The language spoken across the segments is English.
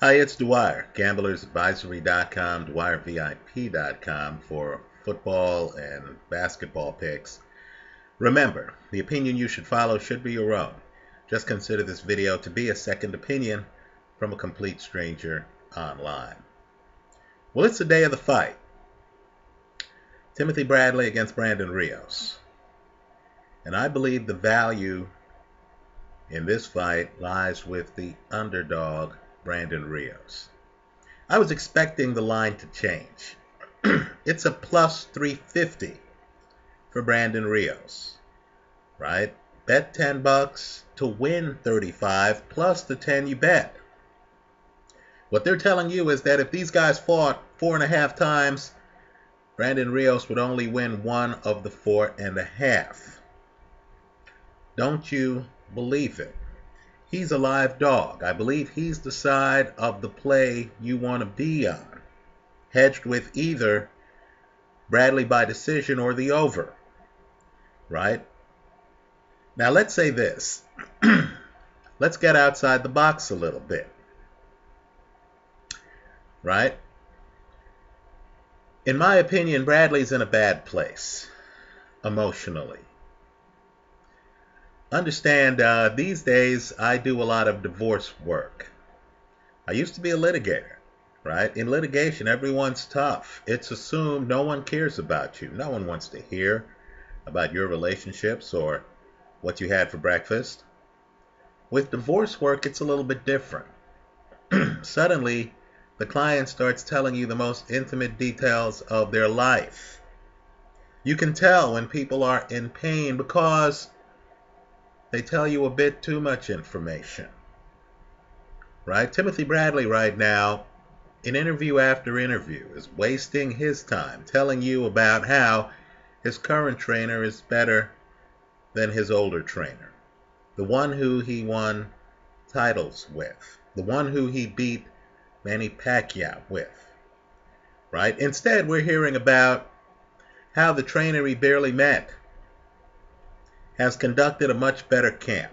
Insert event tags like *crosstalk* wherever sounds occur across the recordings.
Hi, it's Dwyer, gamblersadvisory.com, dwyervip.com for football and basketball picks. Remember, the opinion you should follow should be your own. Just consider this video to be a second opinion from a complete stranger online. Well, it's the day of the fight. Timothy Bradley against Brandon Rios. And I believe the value in this fight lies with the underdog, Brandon Rios. I was expecting the line to change. *clears throat* it's a plus 350 for Brandon Rios, right? Bet 10 bucks to win 35 plus the 10 you bet. What they're telling you is that if these guys fought four and a half times, Brandon Rios would only win one of the four and a half. Don't you believe it? He's a live dog. I believe he's the side of the play you want to be on, hedged with either Bradley by decision or the over. Right? Now, let's say this. *clears throat* let's get outside the box a little bit. Right? In my opinion, Bradley's in a bad place emotionally. Understand, uh, these days I do a lot of divorce work. I used to be a litigator, right? In litigation, everyone's tough. It's assumed no one cares about you. No one wants to hear about your relationships or what you had for breakfast. With divorce work, it's a little bit different. *clears throat* Suddenly, the client starts telling you the most intimate details of their life. You can tell when people are in pain because they tell you a bit too much information. Right? Timothy Bradley, right now, in interview after interview, is wasting his time telling you about how his current trainer is better than his older trainer, the one who he won titles with, the one who he beat Manny Pacquiao with. Right? Instead, we're hearing about how the trainer he barely met has conducted a much better camp.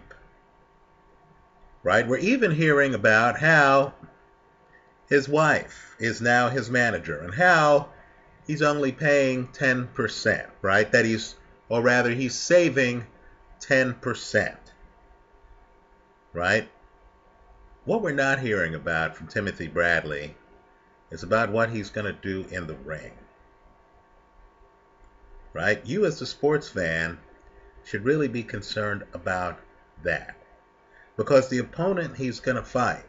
Right? We're even hearing about how his wife is now his manager and how he's only paying 10%, right? That he's, or rather, he's saving 10%, right? What we're not hearing about from Timothy Bradley is about what he's going to do in the ring. Right? You, as a sports fan, should really be concerned about that. Because the opponent he's going to fight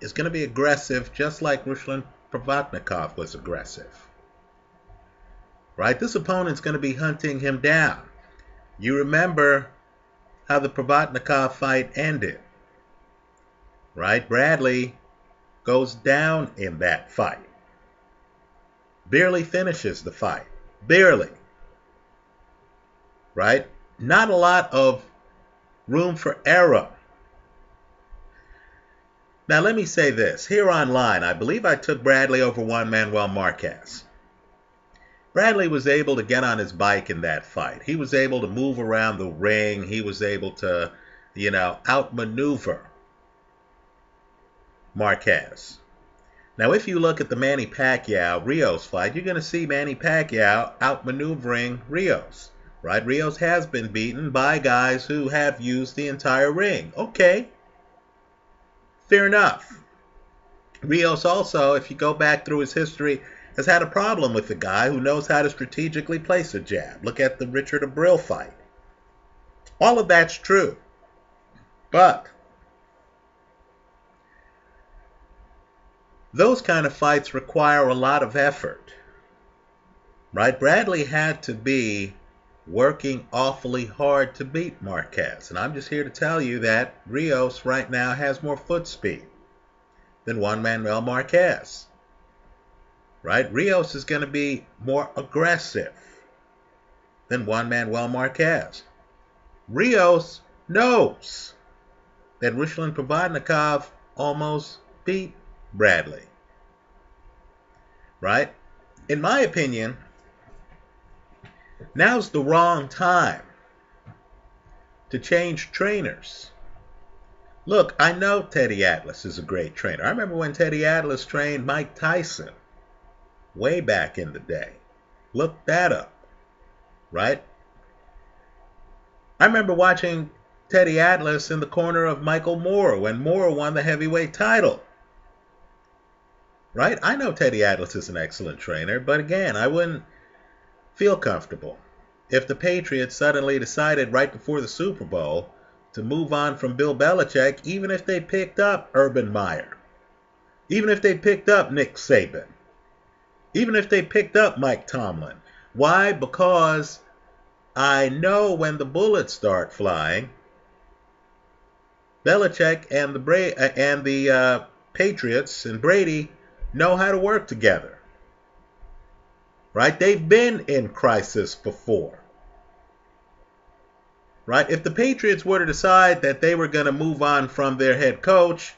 is going to be aggressive, just like Ruslan Provodnikov was aggressive. Right? This opponent's going to be hunting him down. You remember how the Provodnikov fight ended right? Bradley goes down in that fight. Barely finishes the fight. Barely. Right? Not a lot of room for error. Now, let me say this. Here online, I believe I took Bradley over Juan Manuel Marquez. Bradley was able to get on his bike in that fight. He was able to move around the ring. He was able to, you know, outmaneuver Marquez. Now, if you look at the Manny Pacquiao Rios fight, you're going to see Manny Pacquiao outmaneuvering Rios. Right? Rios has been beaten by guys who have used the entire ring. Okay. Fair enough. Rios also, if you go back through his history, has had a problem with the guy who knows how to strategically place a jab. Look at the Richard Abril fight. All of that's true. But those kind of fights require a lot of effort. Right? Bradley had to be working awfully hard to beat Marquez. And I'm just here to tell you that Rios right now has more foot speed than Juan Manuel Marquez. Right? Rios is going to be more aggressive than Juan Manuel Marquez. Rios knows that Ruslan Provodnikov almost beat Bradley. Right? In my opinion, now's the wrong time to change trainers. Look, I know Teddy Atlas is a great trainer. I remember when Teddy Atlas trained Mike Tyson way back in the day. Look that up, right? I remember watching Teddy Atlas in the corner of Michael Moorer when Moorer won the heavyweight title. Right? I know Teddy Atlas is an excellent trainer, but again, I wouldn't feel comfortable if the Patriots suddenly decided right before the Super Bowl to move on from Bill Belichick, even if they picked up Urban Meyer, even if they picked up Nick Saban, even if they picked up Mike Tomlin. Why? Because I know when the bullets start flying, Belichick and the Bra- uh, and the uh, Patriots and Brady know how to work together. Right? They've been in crisis before. Right? If the Patriots were to decide that they were going to move on from their head coach,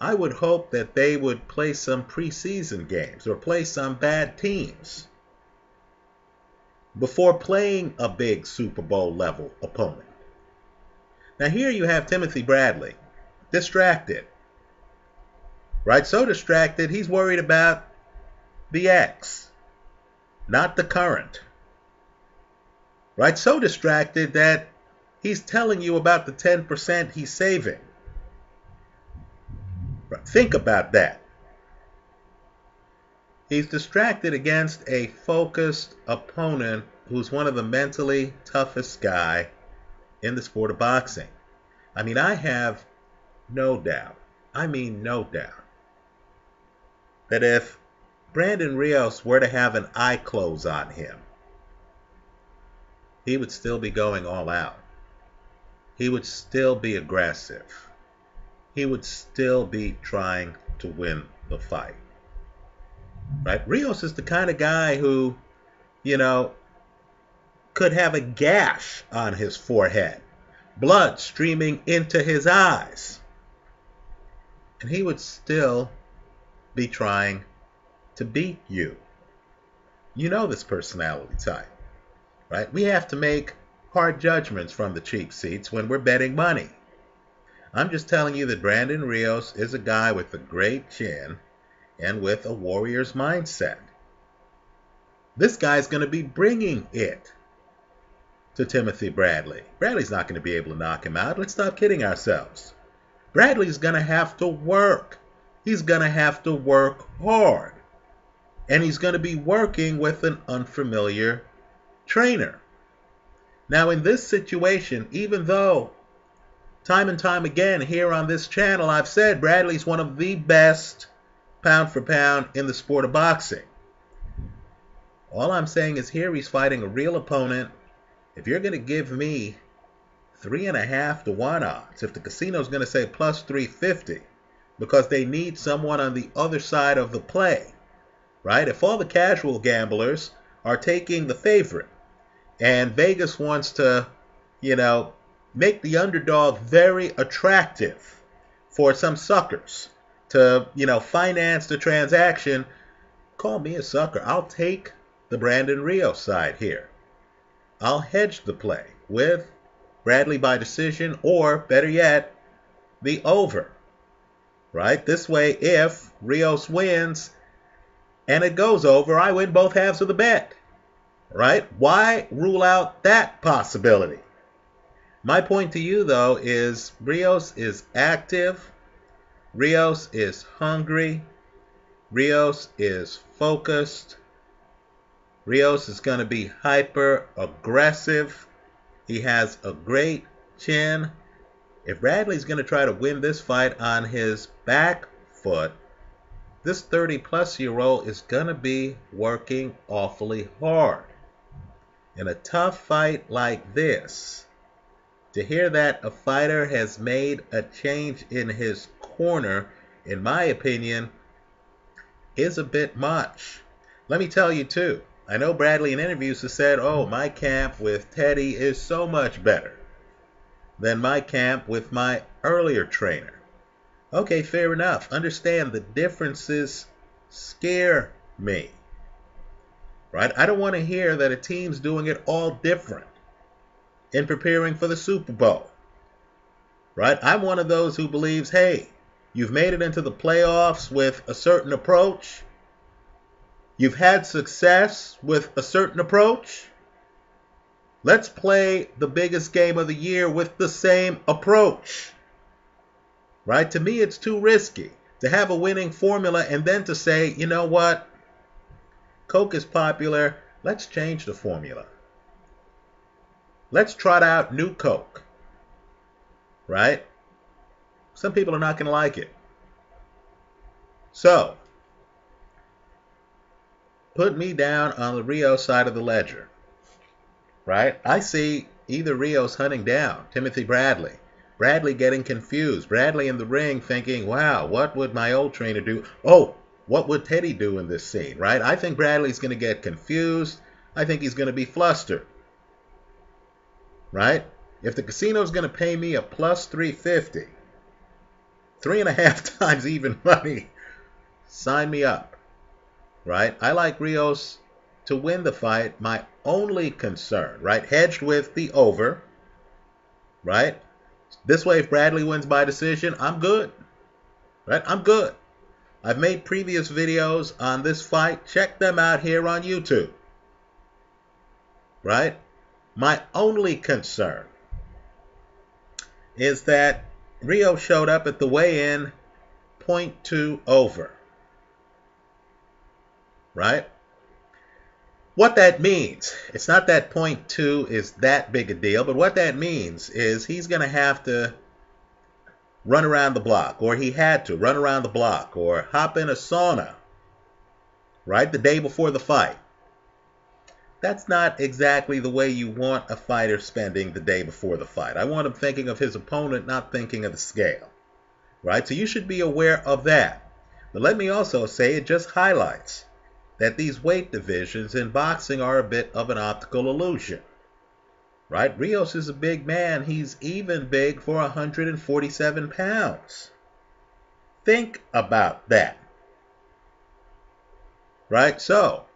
I would hope that they would play some preseason games or play some bad teams before playing a big Super Bowl level opponent. Now, here you have Timothy Bradley, distracted. Right? So distracted, he's worried about the ex, not the current. Right? So distracted that he's telling you about the 10% he's saving. Think about that. He's distracted against a focused opponent who's one of the mentally toughest guy in the sport of boxing. I mean, I have no doubt, I mean no doubt, that if Brandon Rios were to have an eye close on him, he would still be going all out. He would still be aggressive he would still be trying to win the fight. Right? Rios is the kind of guy who, you know, could have a gash on his forehead, blood streaming into his eyes. And he would still be trying to beat you. You know this personality type, right? We have to make hard judgments from the cheap seats when we're betting money. I'm just telling you that Brandon Rios is a guy with a great chin and with a warrior's mindset. This guy's going to be bringing it to Timothy Bradley. Bradley's not going to be able to knock him out. Let's stop kidding ourselves. Bradley's going to have to work. He's going to have to work hard. And he's going to be working with an unfamiliar trainer. Now, in this situation, even though time and time again here on this channel, I've said Bradley's one of the best pound for pound in the sport of boxing. All I'm saying is here he's fighting a real opponent. If you're going to give me three and a half to one odds, if the casino's going to say plus 350, because they need someone on the other side of the play, right? If all the casual gamblers are taking the favorite and Vegas wants to, you know, make the underdog very attractive for some suckers to, you know, finance the transaction, call me a sucker. I'll take the Brandon Rios side here. I'll hedge the play with Bradley by decision or, better yet, the over. Right? This way, if Rios wins and it goes over, I win both halves of the bet. Right? Why rule out that possibility? My point to you, though, is Rios is active, Rios is hungry, Rios is focused, Rios is going to be hyper aggressive. He has a great chin. If Bradley's going to try to win this fight on his back foot, this 30 plus year old is going to be working awfully hard. In a tough fight like this, to hear that a fighter has made a change in his corner, in my opinion, is a bit much. Let me tell you, too. I know Bradley in interviews has said, oh, my camp with Teddy is so much better than my camp with my earlier trainer. Okay, fair enough. Understand the differences scare me. Right? I don't want to hear that a team's doing it all different in preparing for the Super Bowl. right? I'm one of those who believes, hey, you've made it into the playoffs with a certain approach. You've had success with a certain approach. Let's play the biggest game of the year with the same approach. Right? To me, it's too risky to have a winning formula and then to say, you know what? Coke is popular. Let's change the formula. Let's trot out new Coke. Right? Some people are not going to like it. So, put me down on the Rio side of the ledger. Right? I see either Rios hunting down Timothy Bradley. Bradley getting confused. Bradley in the ring thinking, wow, what would my old trainer do? Oh, what would Teddy do in this scene, right? I think Bradley's going to get confused. I think he's going to be flustered. Right? If the casino's going to pay me a plus 350, three and a half *laughs* times even money, sign me up. Right? I like Rios to win the fight. My only concern, right? Hedged with the over, right? This way, if Bradley wins by decision, I'm good. Right? I'm good. I've made previous videos on this fight. Check them out here on YouTube. Right? My only concern is that Rio showed up at the weigh-in 0.2 over. Right? What that means, it's not that 0.2 is that big a deal, but what that means is he's going to have to run around the block, or he had to run around the block, or hop in a sauna, right, the day before the fight. That's not exactly the way you want a fighter spending the day before the fight. I want him thinking of his opponent, not thinking of the scale, right? So you should be aware of that. But let me also say it just highlights that these weight divisions in boxing are a bit of an optical illusion right? Rios is a big man. He's even big for 147 pounds. Think about that. Right? So,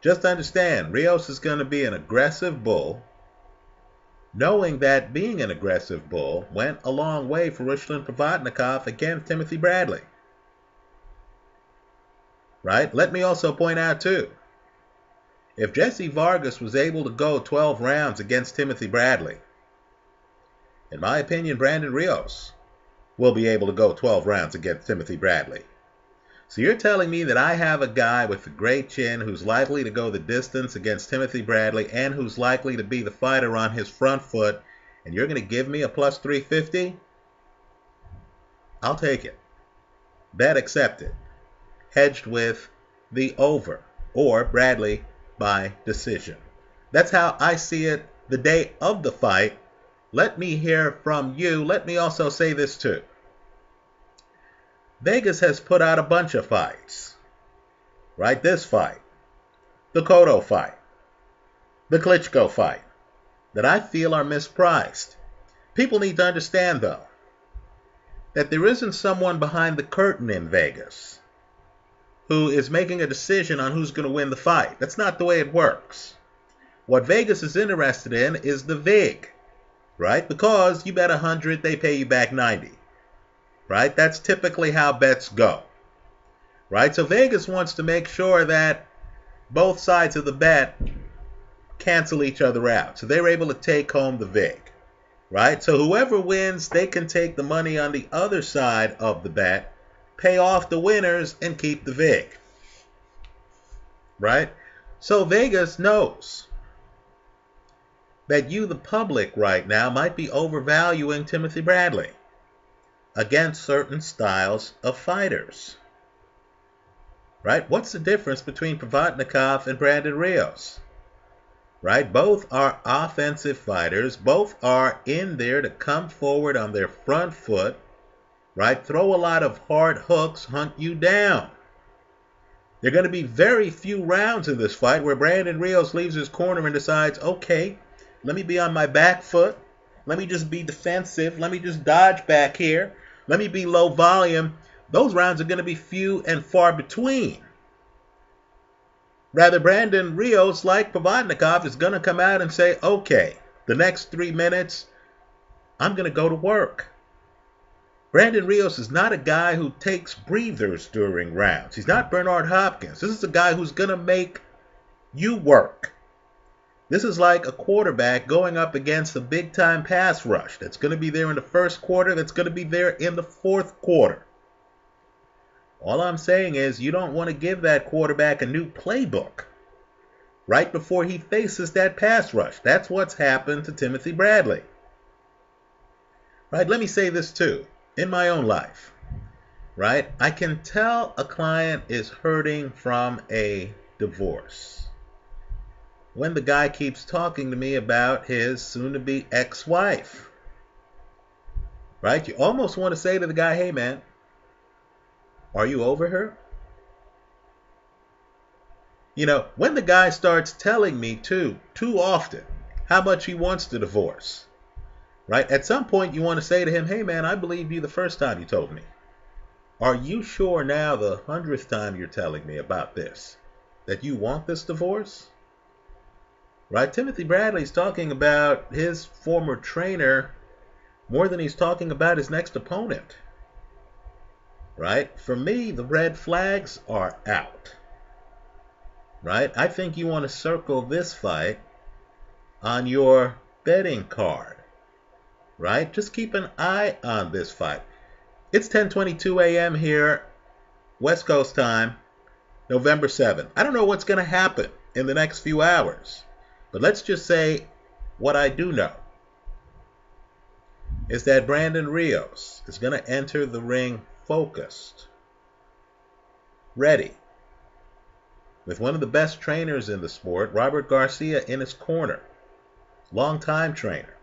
just understand Rios is going to be an aggressive bull, knowing that being an aggressive bull went a long way for Ruslan Provodnikov against Timothy Bradley. Right? Let me also point out, too, if Jesse Vargas was able to go 12 rounds against Timothy Bradley, in my opinion, Brandon Rios will be able to go 12 rounds against Timothy Bradley. So you're telling me that I have a guy with a great chin who's likely to go the distance against Timothy Bradley and who's likely to be the fighter on his front foot, and you're going to give me a plus 350? I'll take it. Bet accepted. Hedged with the over or Bradley by decision. That's how I see it the day of the fight. Let me hear from you. Let me also say this too. Vegas has put out a bunch of fights. Right? This fight, the Cotto fight, the Klitschko fight, that I feel are mispriced. People need to understand, though, that there isn't someone behind the curtain in Vegas who is making a decision on who's going to win the fight. That's not the way it works. What Vegas is interested in is the VIG, right? Because you bet 100, they pay you back 90, right? That's typically how bets go, right? So Vegas wants to make sure that both sides of the bet cancel each other out. So they're able to take home the VIG, right? So whoever wins, they can take the money on the other side of the bet pay off the winners, and keep the VIG. Right? So Vegas knows that you, the public, right now might be overvaluing Timothy Bradley against certain styles of fighters. Right? What's the difference between Provodnikov and Brandon Rios? Right? Both are offensive fighters. Both are in there to come forward on their front foot right? Throw a lot of hard hooks, hunt you down. There are going to be very few rounds in this fight where Brandon Rios leaves his corner and decides, okay, let me be on my back foot. Let me just be defensive. Let me just dodge back here. Let me be low volume. Those rounds are going to be few and far between. Rather, Brandon Rios, like Provodnikov, is going to come out and say, okay, the next three minutes, I'm going to go to work. Brandon Rios is not a guy who takes breathers during rounds. He's not Bernard Hopkins. This is a guy who's going to make you work. This is like a quarterback going up against a big time pass rush that's going to be there in the first quarter, that's going to be there in the fourth quarter. All I'm saying is you don't want to give that quarterback a new playbook right before he faces that pass rush. That's what's happened to Timothy Bradley. Right? Let me say this too. In my own life, right? I can tell a client is hurting from a divorce when the guy keeps talking to me about his soon to be ex wife. Right? You almost want to say to the guy, hey man, are you over her? You know, when the guy starts telling me too, too often, how much he wants the divorce, right? At some point, you want to say to him, hey man, I believe you the first time you told me. Are you sure now, the hundredth time you're telling me about this, that you want this divorce? Right? Timothy Bradley's talking about his former trainer more than he's talking about his next opponent right? For me, the red flags are out, right? I think you want to circle this fight on your betting card, right? Just keep an eye on this fight. It's 10:22 a.m. here, West Coast time, November 7th. I don't know what's going to happen in the next few hours, but let's just say what I do know is that Brandon Rios is going to enter the ring focused, ready, with one of the best trainers in the sport, Robert Garcia, in his corner. Long time trainer.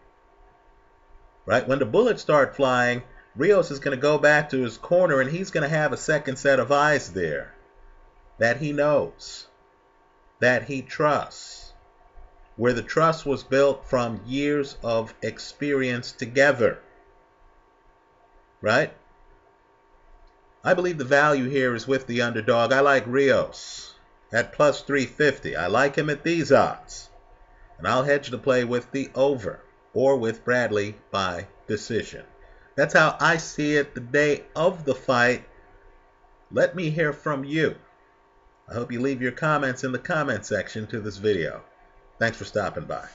Right? When the bullets start flying, Rios is going to go back to his corner and he's going to have a second set of eyes there that he knows, that he trusts, where the trust was built from years of experience together. Right? I believe the value here is with the underdog. I like Rios at plus 350. I like him at these odds. And I'll hedge the play with the over or with Bradley by decision. That's how I see it the day of the fight. Let me hear from you. I hope you leave your comments in the comment section to this video. Thanks for stopping by.